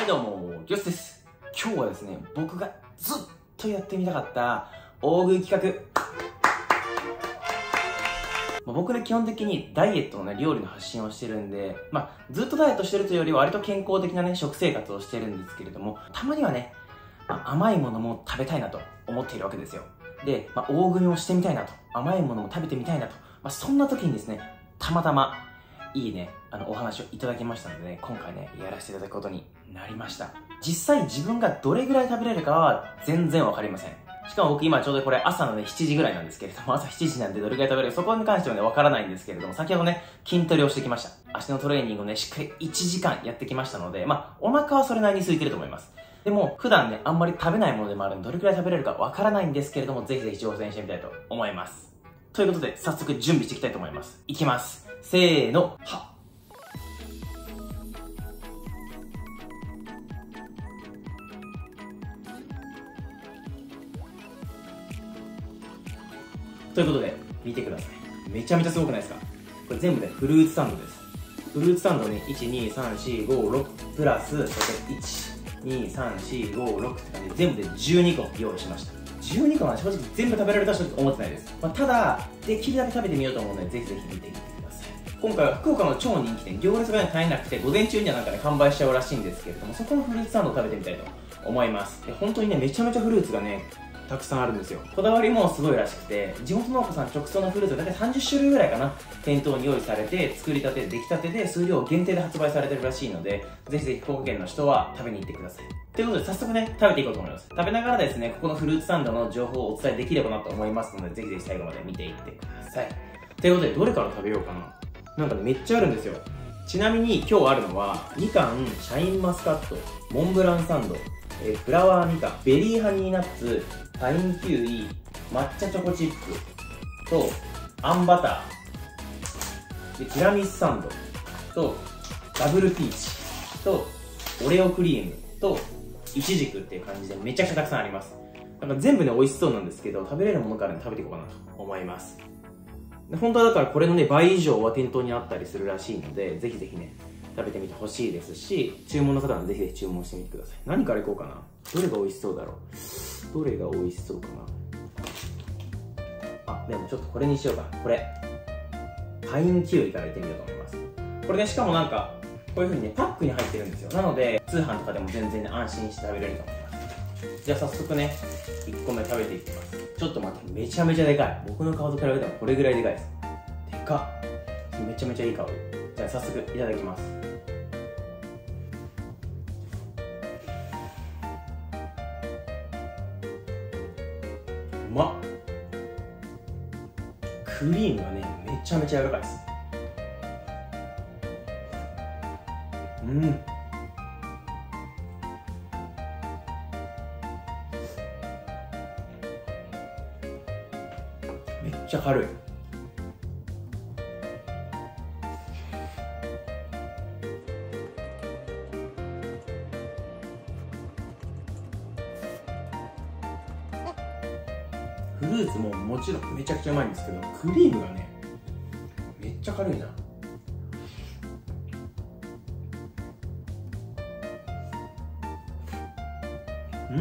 はいどうも、ギョスです。今日はですね、僕がずっとやってみたかった大食い企画。まあ僕ね、基本的にダイエットのね、料理の発信をしてるんで、まあ、ずっとダイエットしてるというよりは割と健康的なね、食生活をしてるんですけれども、たまにはね、まあ甘いものも食べたいなと思っているわけですよ。で、まあ、大食いもしてみたいなと、甘いものも食べてみたいなと、まあ、そんな時にですね、たまたま、いいね、あの、お話をいただきましたのでね、今回ね、やらせていただくことになりました。実際自分がどれぐらい食べれるかは全然わかりません。しかも僕今ちょうどこれ朝のね、7時ぐらいなんですけれども、朝7時なんでどれぐらい食べれるそこに関してはね、わからないんですけれども、先ほどね、筋トレをしてきました。足のトレーニングをね、しっかり1時間やってきましたので、まあ、お腹はそれなりに空いてると思います。でも、普段ね、あんまり食べないものでもあるので、どれくらい食べれるかわからないんですけれども、ぜひぜひ挑戦してみたいと思います。ということで、早速準備していきたいと思います。いきます。せーの、はっ。ということで、見てください。めちゃめちゃすごくないですか？これ全部ね、フルーツサンドです。フルーツサンドね、1、2、3、4、5、6プラス、そして1、2、3、4、5、6って感じで全部で12個用意しました。12個は正直全部食べられると思ってないです。まあ、ただ、できるだけ食べてみようと思うので、ぜひぜひ見てみてください。今回は福岡の超人気店、行列がね、絶えなくて、午前中にはなんかね、完売しちゃうらしいんですけれども、そこのフルーツサンドを食べてみたいと思います。で本当にね、めちゃめちゃフルーツがね、たくさんあるんですよ。こだわりもすごいらしくて地元農家さん直送のフルーツが大体30種類ぐらいかな。店頭に用意されて作りたて出来たてで数量限定で発売されてるらしいのでぜひぜひ福岡県の人は食べに行ってください。ということで早速ね食べていこうと思います。食べながらですねここのフルーツサンドの情報をお伝えできればなと思いますのでぜひぜひ最後まで見ていってください。ということでどれから食べようかな。なんかねめっちゃあるんですよ。ちなみに今日あるのはみかんシャインマスカットモンブランサンドえフラワーみかんベリーハニーナッツパインキウイ抹茶チョコチップとあんバター。でティラミスサンドとダブルピーチとオレオクリームとイチジクっていう感じでめちゃくちゃたくさんあります。なんか全部ね美味しそうなんですけど食べれるものから、ね、食べていこうかなと思います。で本当はだからこれのね倍以上は店頭にあったりするらしいのでぜひぜひね食べてみてほしいですし注文の方はぜひぜひ注文してみてください。何からいこうかな。どれが美味しそうだろう。どれが美味しそうかな。あでもちょっとこれにしようか。これ。パインキウイからいってみようと思います。これねしかもなんかこういう風にねパックに入ってるんですよ。なので通販とかでも全然ね安心して食べれると思います。じゃあ早速ね1個目食べていきます。ちょっと待ってめちゃめちゃでかい。僕の顔と比べてもこれぐらいでかいです。でかっ。めちゃめちゃいい香り。じゃあ早速いただきます。まっ。クリームがねめちゃめちゃ柔らかいです。うん。めっちゃ軽い。もちろんめちゃくちゃうまいんですけどクリームがねめっちゃ軽いな。うん。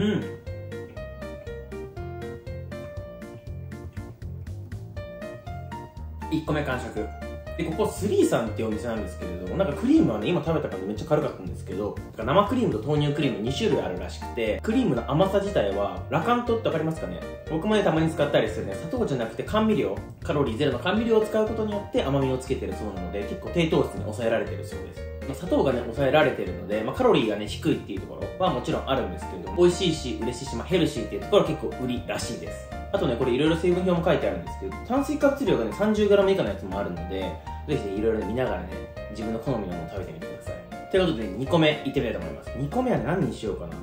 1個目完食。でここスリーさんっていうお店なんですけれどもなんかクリームはね今食べた感じめっちゃ軽かったんですけど生クリームと豆乳クリーム2種類あるらしくてクリームの甘さ自体はラカントって分かりますかね？僕もねたまに使ったりするね。砂糖じゃなくて甘味料カロリーゼロの甘味料を使うことによって甘みをつけてるそうなので結構低糖質に抑えられてるそうです。ま砂糖がね抑えられてるので、まあ、カロリーがね低いっていうところはもちろんあるんですけれども美味しいし嬉しいし、まあ、ヘルシーっていうところは結構売りらしいです。あとね、これいろいろ成分表も書いてあるんですけど、炭水化物量がね、30g 以下のやつもあるので、ぜひ、いろいろ見ながらね、自分の好みのものを食べてみてください。ということで、2個目いってみたいと思います。2個目は何にしようかな。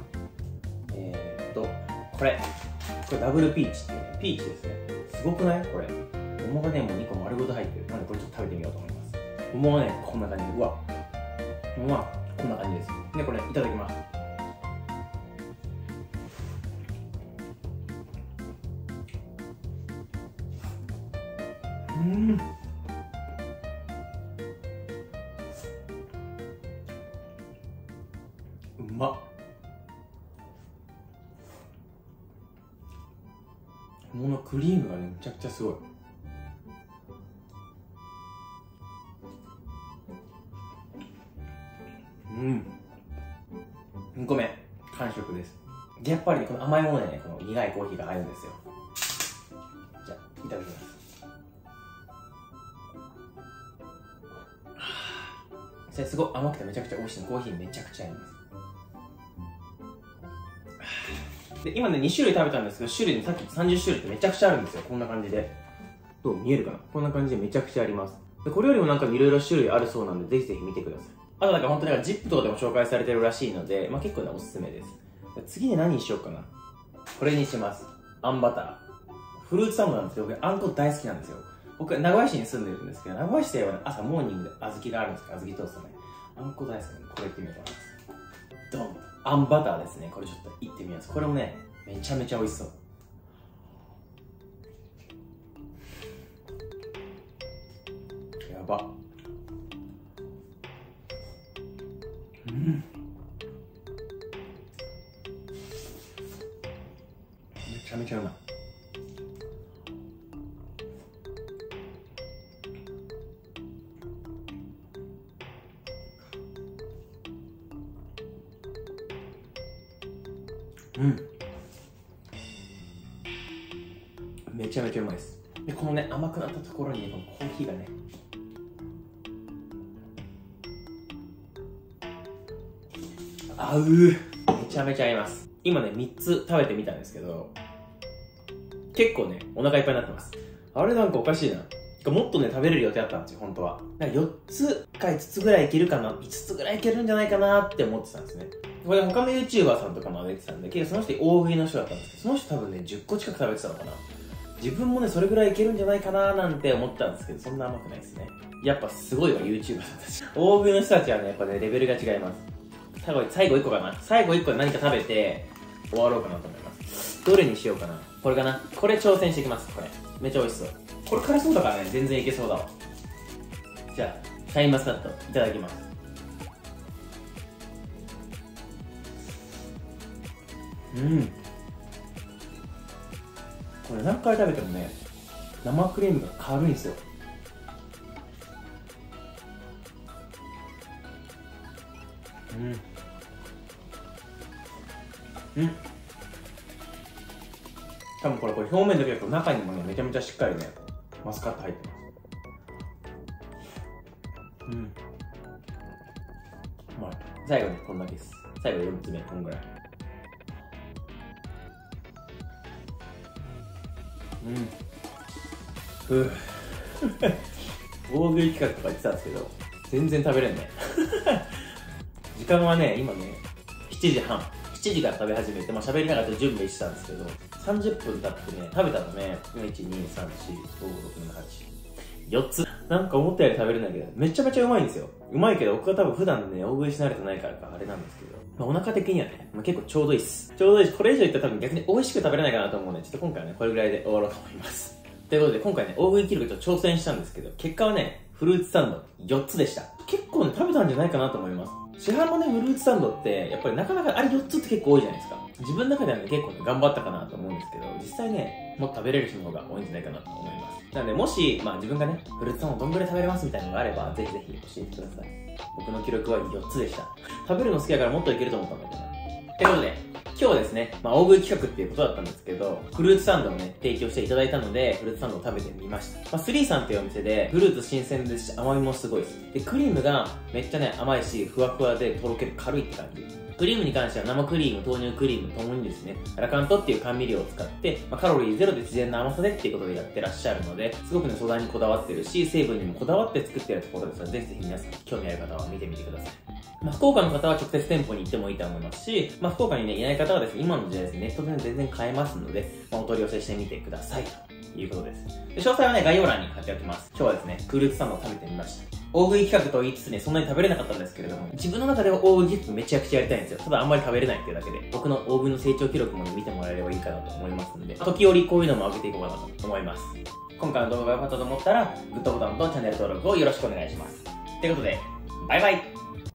えーっと、これ。これダブルピーチっていうね、ピーチですね。すごくない？これ。桃がね、もう2個丸ごと入ってる。なんでこれちょっと食べてみようと思います。桃はね、こんな感じで。うわ。桃はこんな感じです。で、これいただきます。ま。っこのクリームがねめちゃくちゃすごい。うん。2個目完食です。やっぱり、この甘いものでねこの苦いコーヒーが合うんですよ。じゃあいただきます。それすごい甘くてめちゃくちゃ美味しいコーヒーめちゃくちゃ合います。で今ね2種類食べたんですけど種類さっき30種類ってめちゃくちゃあるんですよ。こんな感じで。どう見えるかな？こんな感じでめちゃくちゃあります。でこれよりもなんかいろいろ種類あるそうなんでぜひぜひ見てください。あとなんか本当に ZIP とかでも紹介されてるらしいので、まあ、結構ねおすすめです。次に何にしようかな。これにします。あんバター。フルーツサンドなんですけど僕あんこ大好きなんですよ。僕は名古屋市に住んでるんですけど名古屋市では、ね、朝モーニングで小豆があるんですけど小豆トーストね。あんこ大好きなんでこれいってみようと思いますドン。あんバターですね。これちょっといってみます。これもねめちゃめちゃ美味しそう。やば。うん。めちゃめちゃうまい。うん。めちゃめちゃうまいです。でこのね甘くなったところに、ね、このコーヒーがね合う。めちゃめちゃ合います。今ね3つ食べてみたんですけど結構ねお腹いっぱいになってます。あれなんかおかしいな。もっとね食べれる予定だったんですよ本当は。なんか4つか5つぐらいいけるかな5つぐらいいけるんじゃないかなって思ってたんですねこれ他の YouTuber さんとかも上げてたんで結構その人大食いの人だったんですけどその人多分ね10個近く食べてたのかな。自分もねそれぐらいいけるんじゃないかななんて思ったんですけどそんな甘くないですね。やっぱすごいわ YouTuber さんたち。大食いの人たちはねやっぱねレベルが違います。最後最後1個かな。最後1個で何か食べて終わろうかなと思います。どれにしようかな。これかな。これ挑戦していきますこれ。めっちゃ美味しそう。これ辛そうだからね全然いけそうだわ。じゃあシャインマスカットいただきます。うん。これ何回食べてもね生クリームが軽いんですよ。うん。うん。多分これこれ表面だけだと中にもねめちゃめちゃしっかりねマスカット入ってます。うん。まい最後にこんだけです。最後4つ目こんぐらい。うん。う 大食い企画とか言ってたんですけど全然食べれんね。時間はね今ね7時半。7時から食べ始めて、まあ、喋りながら準備してたんですけど30分経ってね食べたのね123456784つ。なんか思ったより食べれないけどめちゃめちゃうまいんですよ。うまいけど僕は多分普段ね大食いし慣れてないからかあれなんですけど、まあ、お腹的にはね、まあ、結構ちょうどいいっす。ちょうどいいしこれ以上いったら多分逆に美味しく食べれないかなと思うんでちょっと今回はねこれぐらいで終わろうと思います。ということで今回ね大食い記録と挑戦したんですけど結果はねフルーツサンド4つでした。結構ね食べたんじゃないかなと思います。市販のねフルーツサンドってやっぱりなかなかあれ4つって結構多いじゃないですか。自分の中ではね結構ね頑張ったかなと思うんですけど実際ねもっと食べれる人の方が多いんじゃないかなと思いますなのでもし、まあ、自分がねフルーツサンドどんぐらい食べれますみたいなのがあればぜひぜひ教えてください僕の記録は4つでした食べるの好きだからもっといけると思ったんだけどなということで今日ですね、まあ、大食い企画っていうことだったんですけど、フルーツサンドをね、提供していただいたので、フルーツサンドを食べてみました。まあ、スリーさんっていうお店で、フルーツ新鮮ですし、甘みもすごいです。で、クリームがめっちゃね、甘いし、ふわふわでとろける軽いって感じ。クリームに関しては生クリーム、豆乳クリームともにですね、アラカントっていう甘味料を使って、まあ、カロリーゼロで自然な甘さでっていうことでやってらっしゃるので、すごくね、素材にこだわってるし、成分にもこだわって作ってるところですので、ぜひぜひ皆さん、興味ある方は見てみてください。まあ、福岡の方は直接店舗に行ってもいいと思いますし、まあ、福岡にね、いない方はですね、今の時代ですね、ネットで、全然買えますので、まあ、お取り寄せしてみてくださいということです。で詳細はね、概要欄に貼っておきます。今日はですね、フルーツサンドを食べてみました。大食い企画と言いつつね、そんなに食べれなかったんですけれども、自分の中では大食い企画めちゃくちゃやりたいんですよ。ただあんまり食べれないっていうだけで、僕の大食いの成長記録も、ね、見てもらえればいいかなと思いますので、時折こういうのも上げていこうかなと思います。今回の動画が良かったと思ったら、グッドボタンとチャンネル登録をよろしくお願いします。ということで、バイバイ